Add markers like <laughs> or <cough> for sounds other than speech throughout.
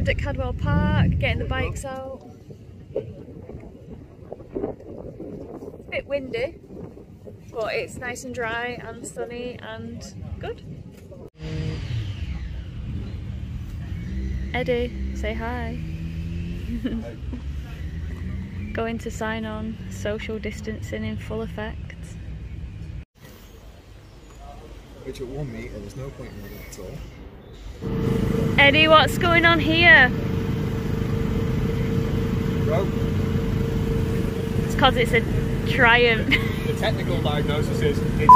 Arrived at Cadwell Park, getting the bikes out. It's a bit windy, but it's nice and dry and sunny and good. Eddie, say hi. <laughs> Going to sign on social distancing in full effect. Which at one meter, there's no point in running at all. Eddie, what's going on here? Well, It's because it's a triumph. <laughs> the technical diagnosis is it's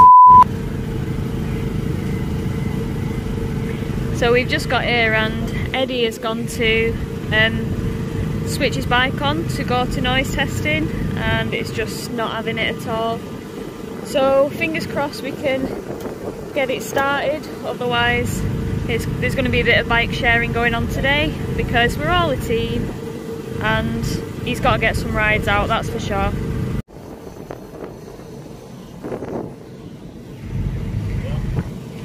So we've just got here and Eddie has gone to um, switch his bike on to go to noise testing and it's just not having it at all. So fingers crossed we can get it started otherwise it's, there's going to be a bit of bike sharing going on today because we're all a team and he's got to get some rides out that's for sure.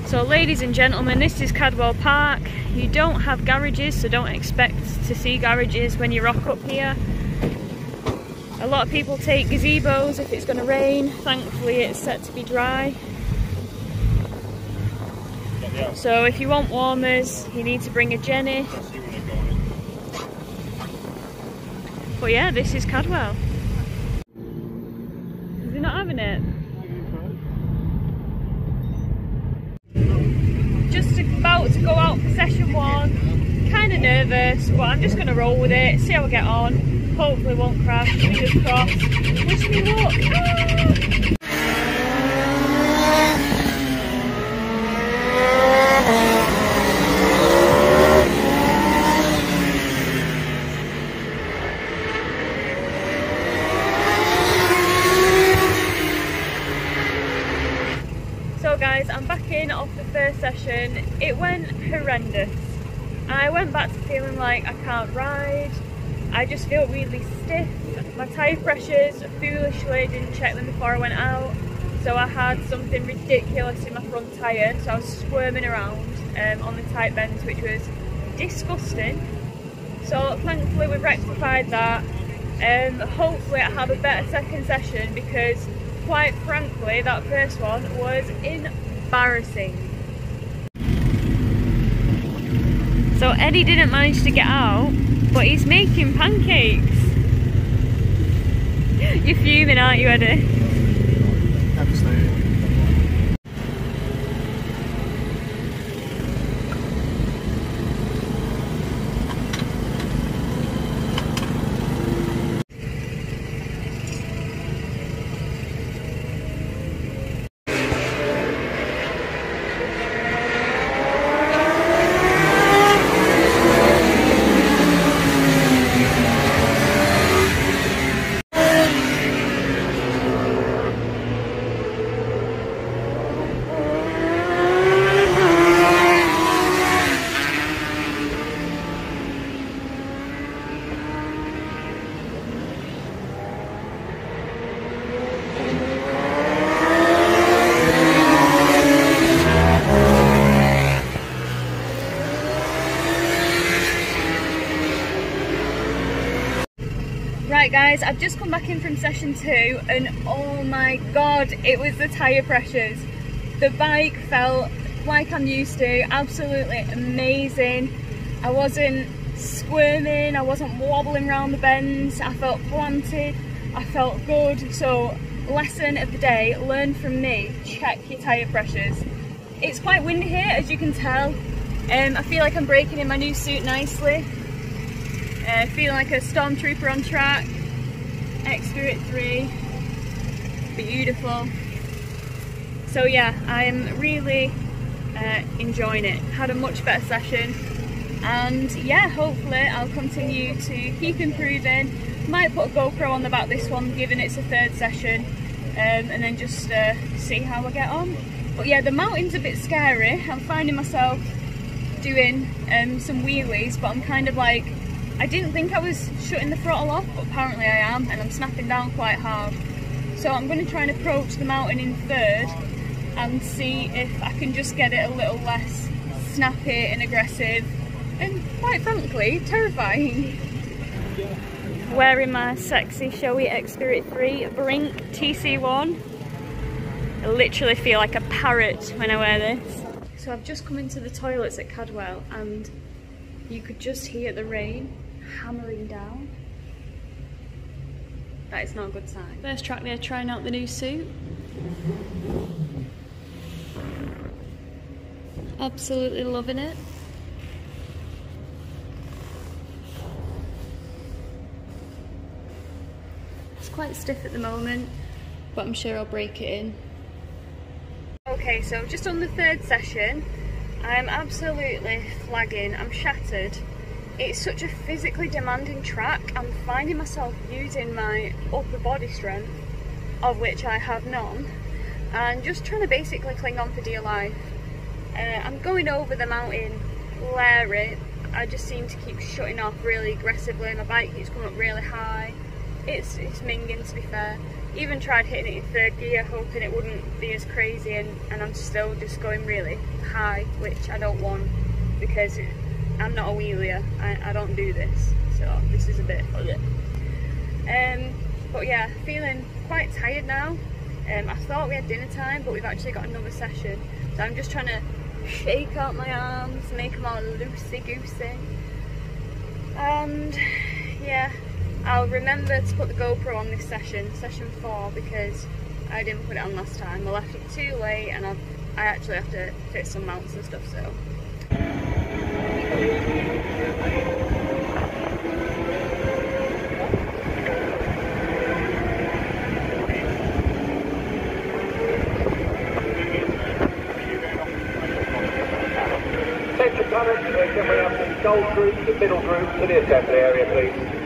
So ladies and gentlemen, this is Cadwell Park. You don't have garages, so don't expect to see garages when you rock up here. A lot of people take gazebos if it's going to rain. Thankfully it's set to be dry. So if you want warmers, you need to bring a genny. But yeah, this is Cadwell. Is he not having it? just about to go out for session one. Kind of nervous, but I'm just going to roll with it, see how I get on. Hopefully won't crash, fingers crossed. Wish me luck. Ah! So guys, I'm back in off the first session. It went horrendous. I went back to feeling like I can't ride. I just feel really stiff. My tyre pressures, foolishly didn't check them before I went out. So I had something ridiculous in my front tyre. So I was squirming around um, on the tight bends, which was disgusting. So thankfully we've rectified that. Um, hopefully I have a better second session because quite frankly that first one was embarrassing. So Eddie didn't manage to get out, but he's making pancakes. <laughs> You're fuming, aren't you, Eddie? Right guys, I've just come back in from session two and oh my god, it was the tyre pressures. The bike felt like I'm used to, absolutely amazing. I wasn't squirming, I wasn't wobbling around the bends, I felt planted, I felt good. So lesson of the day, learn from me, check your tyre pressures. It's quite windy here as you can tell. Um, I feel like I'm breaking in my new suit nicely. Uh, feeling like a stormtrooper on track. X-Spirit 3. Beautiful. So yeah, I'm really uh, enjoying it. Had a much better session. And yeah, hopefully I'll continue to keep improving. Might put a GoPro on the back this one, given it's a third session. Um, and then just uh, see how I get on. But yeah, the mountain's a bit scary. I'm finding myself doing um, some wheelies, but I'm kind of like I didn't think I was shutting the throttle off, but apparently I am, and I'm snapping down quite hard. So I'm going to try and approach the mountain in third and see if I can just get it a little less snappy and aggressive. And quite frankly, terrifying. Wearing my sexy Shoei Xspirit 3 Brink TC1. I literally feel like a parrot when I wear this. So I've just come into the toilets at Cadwell and you could just hear the rain hammering down. That is not a good sign. First track there, trying out the new suit. Absolutely loving it. It's quite stiff at the moment, but I'm sure I'll break it in. Okay, so just on the third session, I'm absolutely flagging, I'm shattered. It's such a physically demanding track, I'm finding myself using my upper body strength, of which I have none, and just trying to basically cling on for dear life. Uh, I'm going over the mountain, layer it. I just seem to keep shutting off really aggressively, my bike keeps coming up really high. It's, it's minging to be fair even tried hitting it in third gear hoping it wouldn't be as crazy and, and I'm still just going really high which I don't want because I'm not a wheeler I, I don't do this so this is a bit um, but yeah feeling quite tired now um, I thought we had dinner time but we've actually got another session so I'm just trying to shake out my arms make them all loosey goosey and yeah I'll remember to put the GoPro on this session, session 4, because I didn't put it on last time. I left it too late and I've, I actually have to fit some mounts and stuff, so. Central current, can we have the gold group, the middle group to the assembly area, please?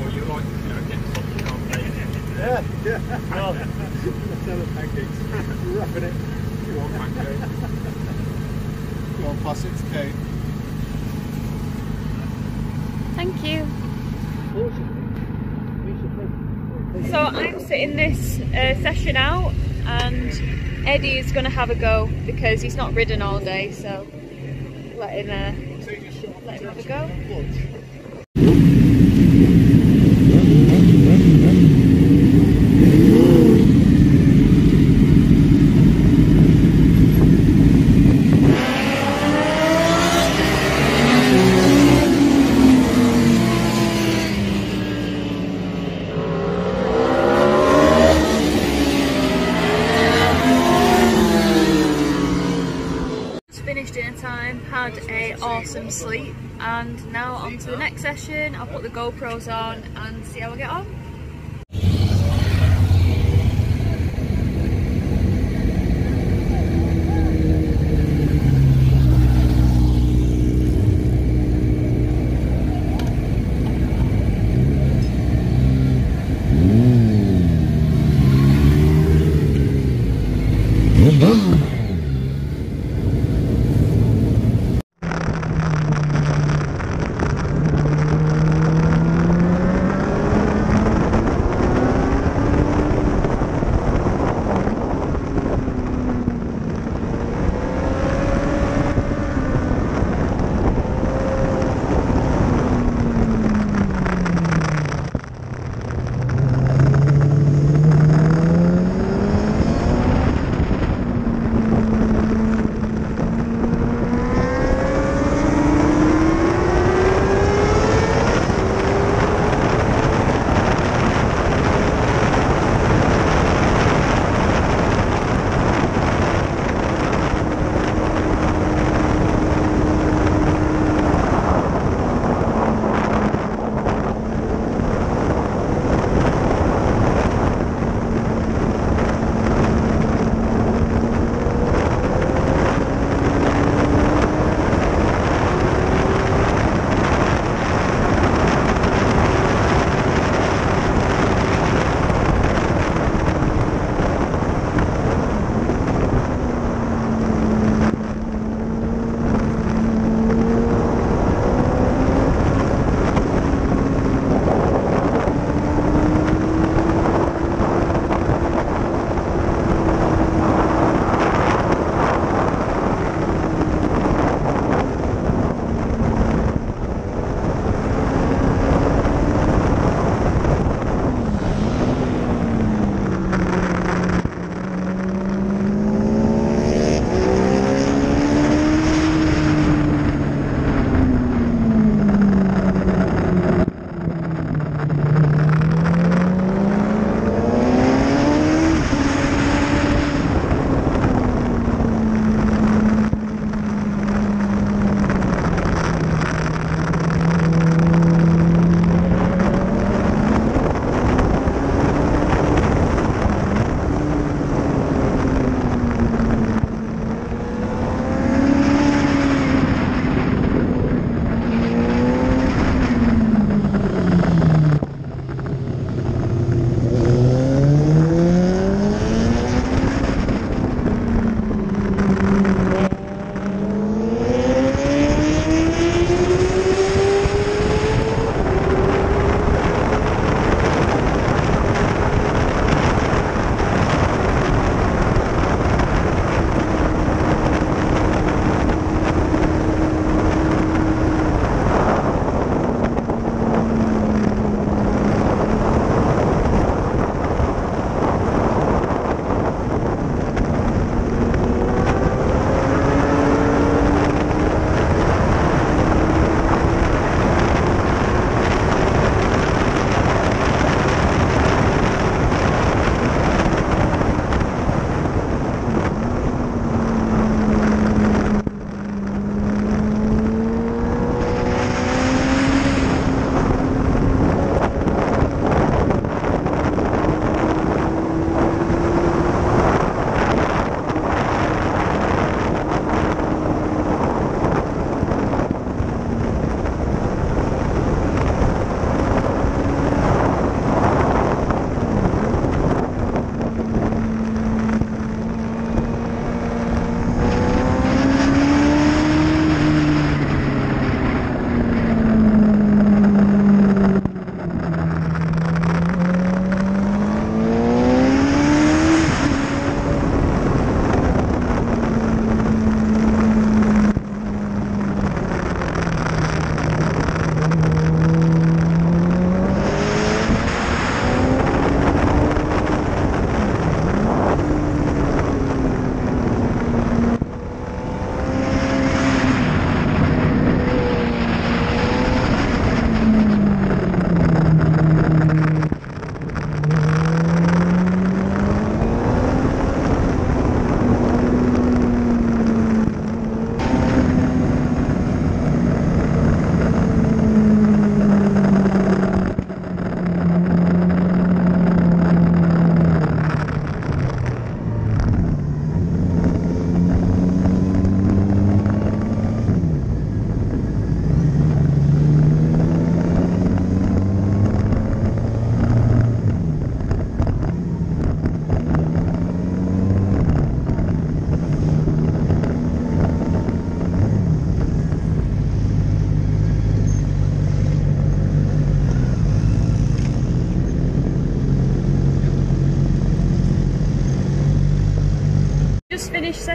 Th- I you like, you know, getting something on Yeah, yeah. <laughs> Well, Seven pancakes. Roughing <laughs> it. you want pancake. Go on, pass it to Kate. Thank you. So I'm sitting this uh, session out and Eddie is going to have a go because he's not ridden all day so let him, uh, So you just shut off let him have a go. and clutch. It's finished dinner time, had a awesome sleep and now on to the next session. I'll put the GoPros on and see how I get on.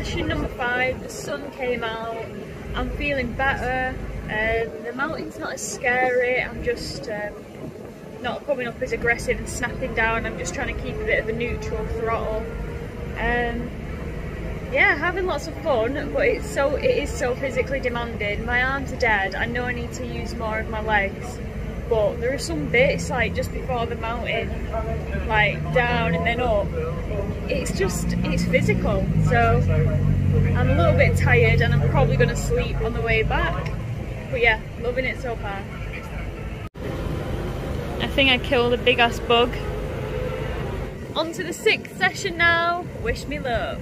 Session number five, the sun came out, I'm feeling better, um, the mountain's not as scary, I'm just um, not coming up as aggressive and snapping down, I'm just trying to keep a bit of a neutral throttle. Um, yeah, having lots of fun, but it's so it is so physically demanding. My arms are dead. I know I need to use more of my legs, but there are some bits like just before the mountain, like down and then up. It's just it's physical. So I'm a little bit tired, and I'm probably going to sleep on the way back. But yeah, loving it so far. I think I killed a big ass bug. On to the sixth session now. Wish me luck.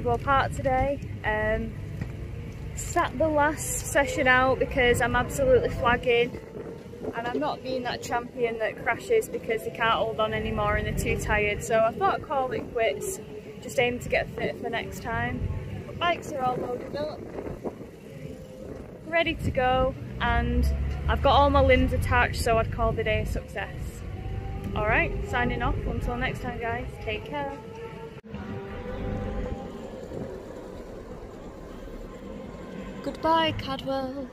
Cadwell Park today. Um, sat the last session out because I'm absolutely flagging. And I'm not being that champion that crashes because they can't hold on anymore and they're too tired. So I thought I'd call it quits. Just aim to get fit for next time. Bikes are all loaded up. Ready to go. And I've got all my limbs attached so I'd call the day a success. Alright signing off. Until next time guys. Take care Goodbye, Cadwell.